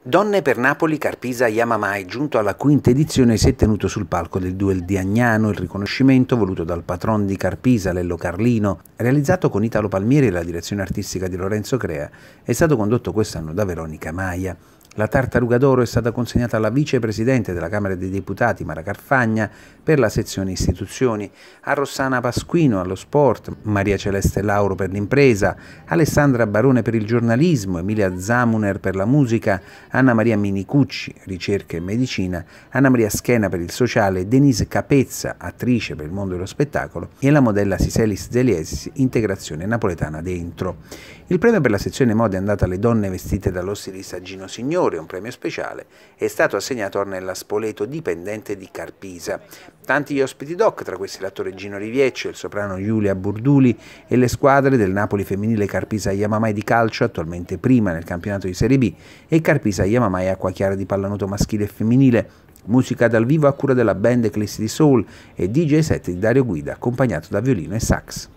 Donne per Napoli Carpisa Yamamai, giunto alla quinta edizione, si è tenuto sul palco del Duel di Agnano il riconoscimento voluto dal patron di Carpisa, Lello Carlino, realizzato con Italo Palmieri e la direzione artistica di Lorenzo Crea, è stato condotto quest'anno da Veronica Maia. La tartaruga d'oro è stata consegnata alla vicepresidente della Camera dei Deputati, Mara Carfagna, per la sezione istituzioni, a Rossana Pasquino allo sport, Maria Celeste Lauro per l'impresa, Alessandra Barone per il giornalismo, Emilia Zamuner per la musica, Anna Maria Minicucci, ricerca e medicina, Anna Maria Schena per il sociale, Denise Capezza, attrice per il mondo dello spettacolo, e la modella Siselis Zeliesis, integrazione napoletana dentro. Il premio per la sezione mode è andata alle donne vestite dallo stilista Gino Signore, Onore, un premio speciale, è stato assegnato a Ornella Spoleto, dipendente di Carpisa. Tanti gli ospiti doc, tra questi l'attore Gino Rivieccio, il soprano Giulia Burduli e le squadre del Napoli femminile Carpisa Yamamai di calcio, attualmente prima nel campionato di Serie B, e Carpisa Yamamai Acqua Chiara di pallanuoto maschile e femminile. Musica dal vivo a cura della band Eclissi di Soul e DJ set di Dario Guida, accompagnato da violino e sax.